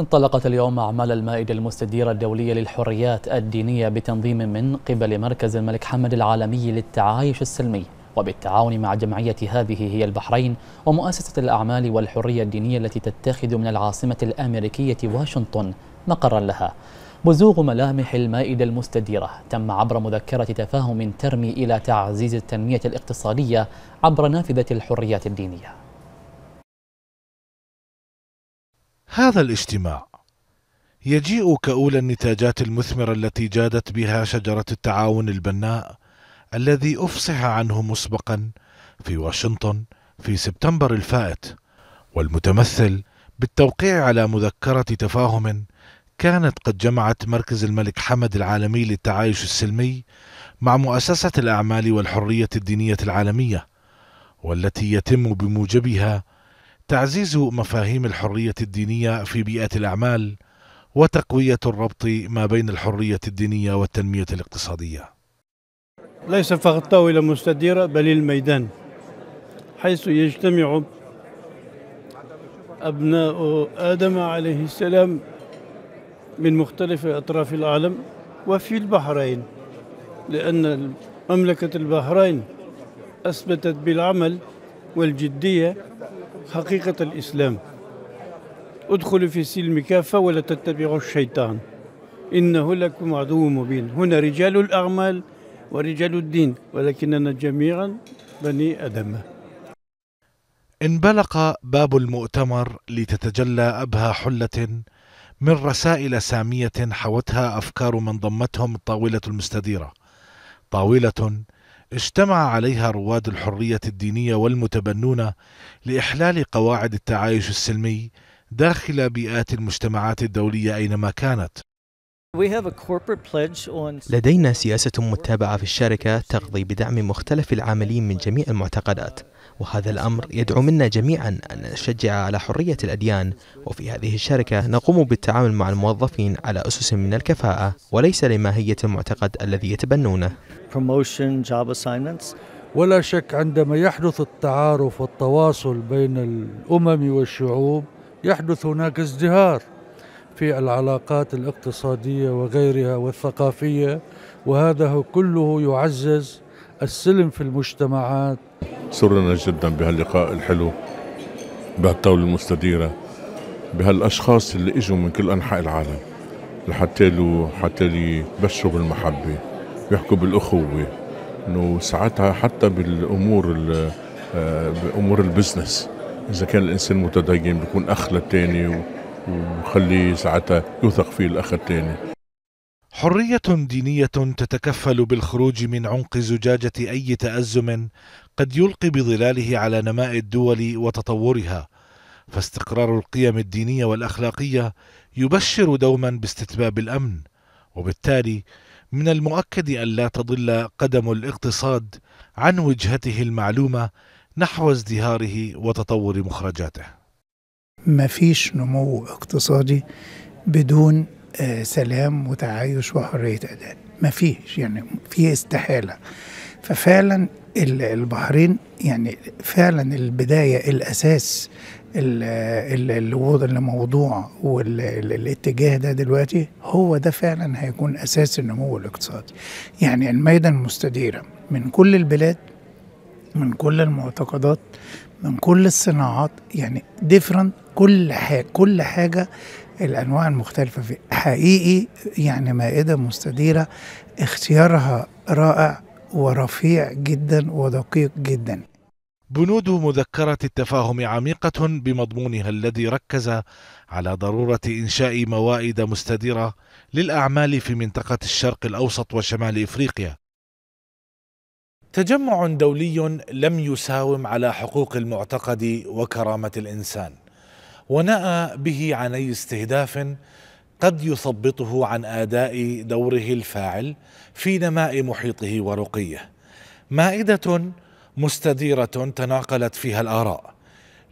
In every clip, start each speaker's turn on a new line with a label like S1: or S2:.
S1: انطلقت اليوم أعمال المائدة المستديرة الدولية للحريات الدينية بتنظيم من قبل مركز الملك حمد العالمي للتعايش السلمي. وبالتعاون مع جمعية هذه هي البحرين ومؤسسة الأعمال والحرية الدينية التي تتخذ من العاصمة الأمريكية واشنطن مقرا لها. بزوغ ملامح المائدة المستديرة تم عبر مذكرة تفاهم ترمي إلى تعزيز التنمية الاقتصادية عبر نافذة الحريات الدينية.
S2: هذا الاجتماع. يجيء كأولى النتاجات المثمرة التي جادت بها شجرة التعاون البناء الذي أفصح عنه مسبقا في واشنطن في سبتمبر الفائت والمتمثل بالتوقيع على مذكرة تفاهم كانت قد جمعت مركز الملك حمد العالمي للتعايش السلمي مع مؤسسة الأعمال والحرية الدينية العالمية والتي يتم بموجبها تعزيز مفاهيم الحرية الدينية في بيئة الأعمال وتقوية الربط ما بين الحرية الدينية والتنمية الاقتصادية.
S3: ليس فقط طاولة مستديرة بل الميدان حيث يجتمع أبناء آدم عليه السلام من مختلف أطراف العالم وفي البحرين لأن مملكة البحرين أثبتت بالعمل والجدية حقيقة الإسلام. ادخلوا في السلم كافة ولا تتبعوا الشيطان. إنه لكم عدو مبين. هنا رجال الأعمال ورجال الدين ولكننا جميعا بني آدم.
S2: انبلق باب المؤتمر لتتجلى أبهى حلة من رسائل سامية حوتها أفكار من ضمتهم الطاولة المستديرة. طاولة اجتمع عليها رواد الحرية الدينية والمتبنون لإحلال قواعد التعايش السلمي داخل بيئات المجتمعات الدولية أينما كانت.
S4: لدينا سياسة متبعة في الشركة تقضي بدعم مختلف العاملين من جميع المعتقدات وهذا الأمر يدعو منا جميعا أن نشجع على حرية الأديان وفي هذه الشركة نقوم بالتعامل مع الموظفين على أسس من الكفاءة وليس لماهية المعتقد الذي يتبنونه.
S5: ولا شك عندما يحدث التعارف والتواصل بين الأمم والشعوب يحدث هناك ازدهار. في العلاقات الاقتصادية وغيرها والثقافية وهذا كله يعزز السلم في المجتمعات.
S6: سرنا جدا بهاللقاء الحلو بهالطاولة المستديرة بهالأشخاص اللي إجوا من كل أنحاء العالم لحتى له حتى يبشروا بالمحبة بيحكوا بالأخوة إنه ساعتها حتى بالأمور آه، بأمور البزنس إذا كان الإنسان متدين بيكون أخ للتاني وخلي ساعتها يوثق فيه الأخ التاني.
S2: حرية دينية تتكفل بالخروج من عنق زجاجة أي تأزم قد يلقي بظلاله على نماء الدول وتطورها. فاستقرار القيم الدينية والأخلاقية يبشر دوما باستتباب الأمن وبالتالي من المؤكد أن لا تضل قدم الاقتصاد عن وجهته المعلومة نحو ازدهاره وتطور مخرجاته.
S7: ما فيش نمو اقتصادي بدون آه، سلام وتعايش وحرية أداء. ما فيش يعني في استحالة. ففعلا البحرين يعني فعلا البداية الأساس الموضوع والاتجاه ده دلوقتي هو ده فعلا هيكون أساس النمو الاقتصادي. يعني الميدان المستديرة من كل البلاد من كل المعتقدات من كل الصناعات يعني ديفرنت كل حاجة كل حاجة الأنواع المختلفة في حقيقي يعني مائدة مستديرة اختيارها رائع ورفيع جدا ودقيق جدا.
S2: بنود مذكرة التفاهم عميقة بمضمونها الذي ركز على ضرورة إنشاء موائد مستديرة للأعمال في منطقة الشرق الأوسط وشمال إفريقيا. تجمع دولي لم يساوم على حقوق المعتقد وكرامة الإنسان. ونأى به عن أي استهداف قد يثبطه عن آداء دوره الفاعل في نماء محيطه ورقيه. مائدة مستديرة تناقلت فيها الآراء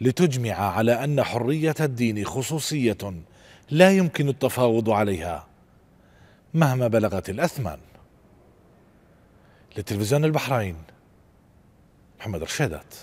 S2: لتجمع على أن حرية الدين خصوصية لا يمكن التفاوض عليها مهما بلغت الأثمان. لتلفزيون البحرين. محمد رشادات